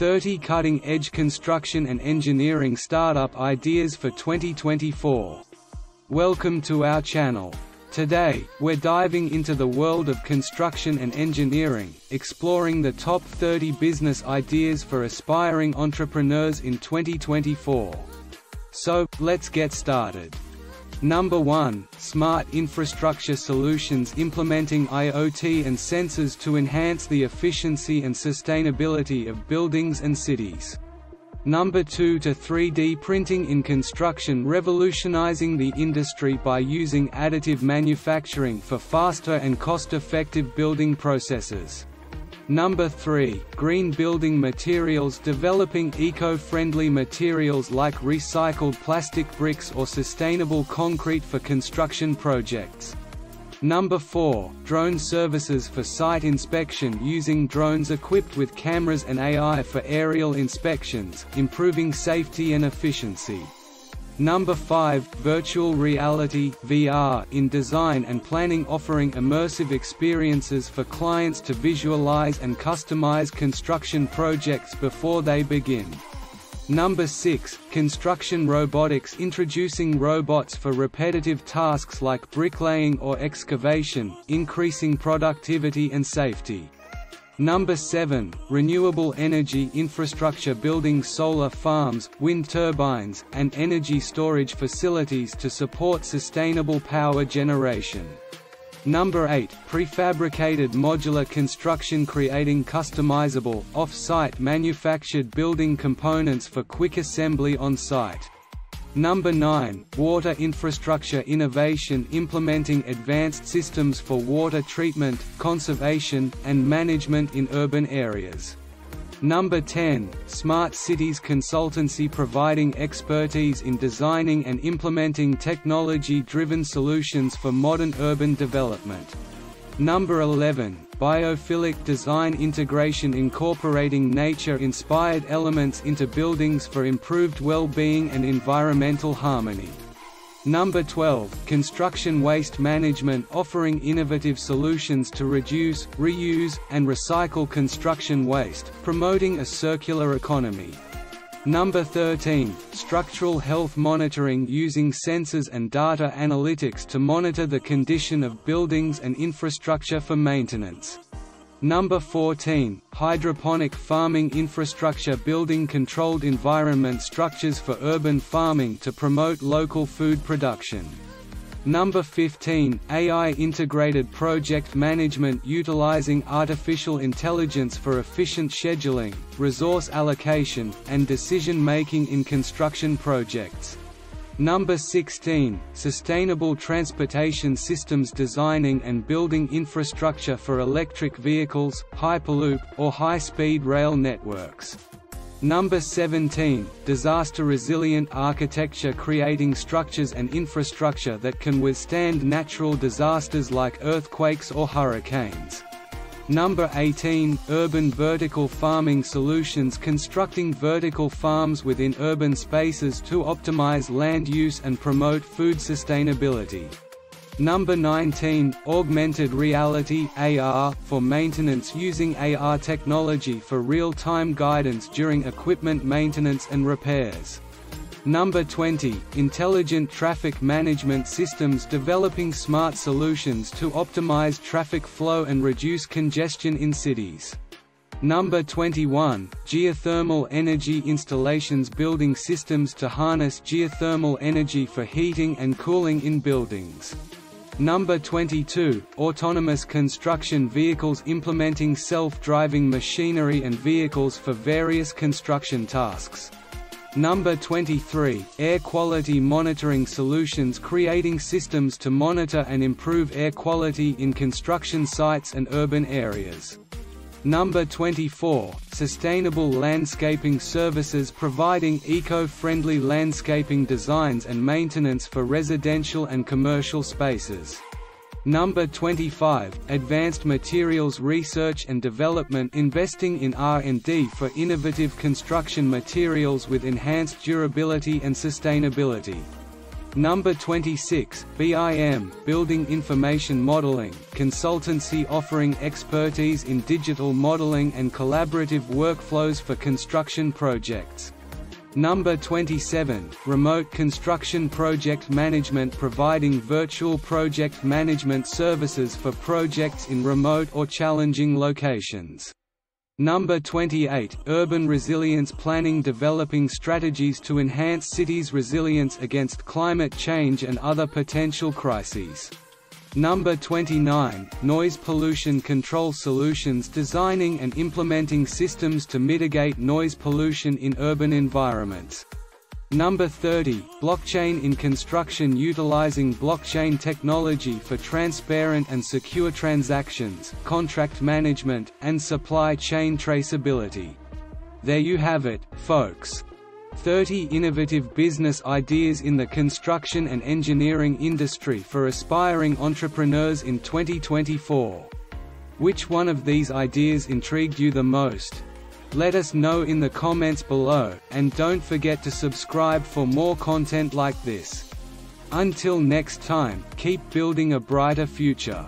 30 cutting-edge construction and engineering startup ideas for 2024. Welcome to our channel. Today, we're diving into the world of construction and engineering, exploring the top 30 business ideas for aspiring entrepreneurs in 2024. So, let's get started. Number 1, Smart Infrastructure Solutions implementing IoT and sensors to enhance the efficiency and sustainability of buildings and cities. Number 2 to 3D printing in construction revolutionizing the industry by using additive manufacturing for faster and cost-effective building processes. Number 3. Green building materials Developing eco-friendly materials like recycled plastic bricks or sustainable concrete for construction projects. Number 4. Drone services for site inspection using drones equipped with cameras and AI for aerial inspections, improving safety and efficiency. Number 5, Virtual Reality VR in design and planning offering immersive experiences for clients to visualize and customize construction projects before they begin. Number 6, Construction Robotics introducing robots for repetitive tasks like bricklaying or excavation, increasing productivity and safety. Number 7, renewable energy infrastructure building solar farms, wind turbines, and energy storage facilities to support sustainable power generation. Number 8, prefabricated modular construction creating customizable, off-site manufactured building components for quick assembly on site. Number 9, Water Infrastructure Innovation implementing advanced systems for water treatment, conservation, and management in urban areas. Number 10, Smart Cities Consultancy providing expertise in designing and implementing technology-driven solutions for modern urban development. Number 11, Biophilic Design Integration incorporating nature-inspired elements into buildings for improved well-being and environmental harmony. Number 12, Construction Waste Management offering innovative solutions to reduce, reuse, and recycle construction waste, promoting a circular economy. Number 13, Structural Health Monitoring using sensors and data analytics to monitor the condition of buildings and infrastructure for maintenance. Number 14, Hydroponic Farming Infrastructure building controlled environment structures for urban farming to promote local food production. Number 15, AI integrated project management utilizing artificial intelligence for efficient scheduling, resource allocation, and decision-making in construction projects. Number 16, Sustainable Transportation Systems Designing and Building Infrastructure for Electric Vehicles, Hyperloop, or High-Speed Rail Networks. Number 17, disaster-resilient architecture creating structures and infrastructure that can withstand natural disasters like earthquakes or hurricanes. Number 18, Urban Vertical Farming Solutions constructing vertical farms within urban spaces to optimize land use and promote food sustainability. Number 19, Augmented Reality AR, for maintenance using AR technology for real-time guidance during equipment maintenance and repairs. Number 20, Intelligent Traffic Management Systems developing smart solutions to optimize traffic flow and reduce congestion in cities. Number 21, Geothermal Energy Installations Building systems to harness geothermal energy for heating and cooling in buildings. Number 22, Autonomous Construction Vehicles implementing self-driving machinery and vehicles for various construction tasks. Number 23, Air Quality Monitoring Solutions creating systems to monitor and improve air quality in construction sites and urban areas. Number 24, Sustainable Landscaping Services providing eco-friendly landscaping designs and maintenance for residential and commercial spaces. Number 25, Advanced Materials Research and Development investing in R&D for innovative construction materials with enhanced durability and sustainability. Number 26, BIM, Building Information Modeling, consultancy offering expertise in digital modeling and collaborative workflows for construction projects. Number 27, Remote Construction Project Management providing virtual project management services for projects in remote or challenging locations. Number 28, Urban Resilience Planning developing strategies to enhance cities' resilience against climate change and other potential crises. Number 29, Noise Pollution Control Solutions designing and implementing systems to mitigate noise pollution in urban environments. Number 30, Blockchain in construction utilizing blockchain technology for transparent and secure transactions, contract management, and supply chain traceability. There you have it, folks. 30 innovative business ideas in the construction and engineering industry for aspiring entrepreneurs in 2024. Which one of these ideas intrigued you the most? Let us know in the comments below, and don't forget to subscribe for more content like this. Until next time, keep building a brighter future.